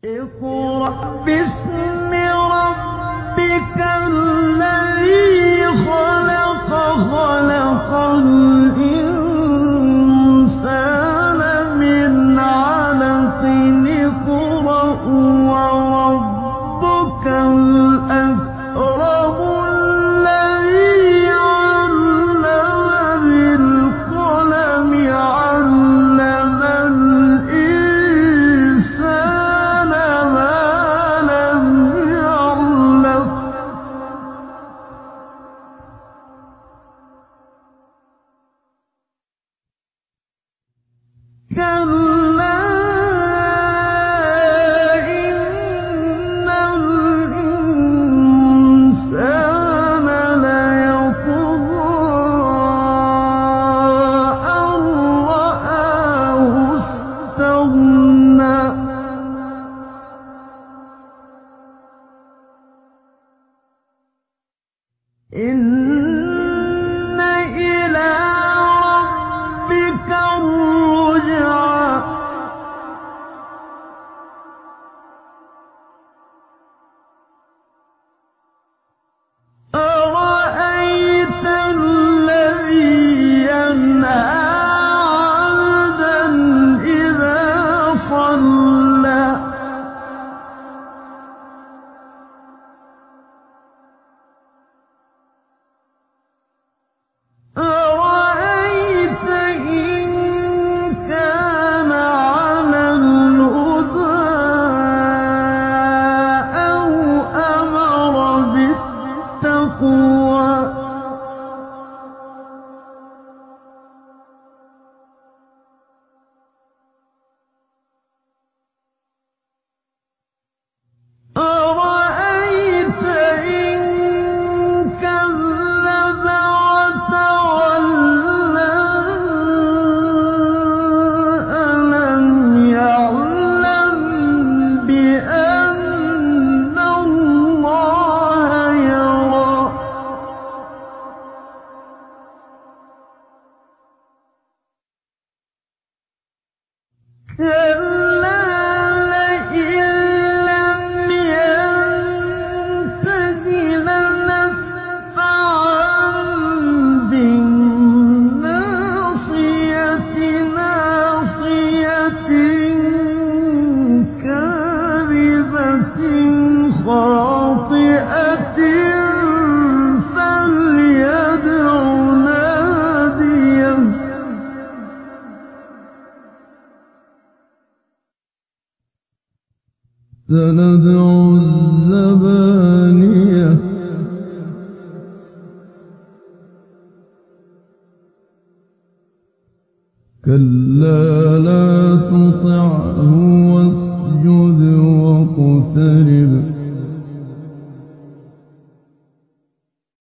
Eu vou a إن كلا الزبانية. كلا لا تطعه واسجد